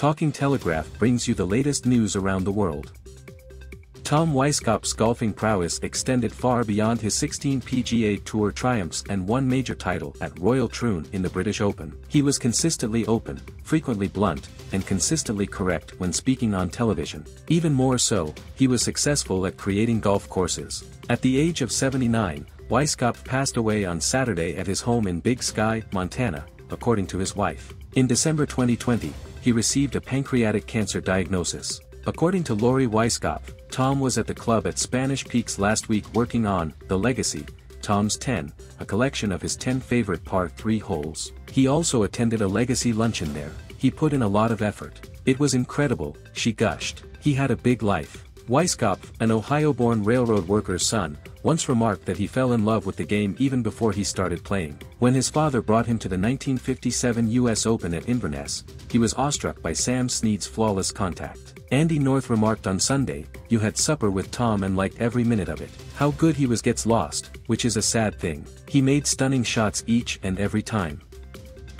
Talking Telegraph brings you the latest news around the world. Tom Weiskopf's golfing prowess extended far beyond his 16 PGA Tour triumphs and one major title at Royal Troon in the British Open. He was consistently open, frequently blunt, and consistently correct when speaking on television. Even more so, he was successful at creating golf courses. At the age of 79, Weiskopf passed away on Saturday at his home in Big Sky, Montana, according to his wife. In December 2020, he received a pancreatic cancer diagnosis. According to Laurie Weiskopf, Tom was at the club at Spanish Peaks last week working on The Legacy, Tom's 10, a collection of his 10 favorite par 3 holes. He also attended a legacy luncheon there. He put in a lot of effort. It was incredible, she gushed. He had a big life. Weiskopf, an Ohio-born railroad worker's son, once remarked that he fell in love with the game even before he started playing. When his father brought him to the 1957 U.S. Open at Inverness, he was awestruck by Sam Snead's flawless contact. Andy North remarked on Sunday, you had supper with Tom and liked every minute of it. How good he was gets lost, which is a sad thing. He made stunning shots each and every time.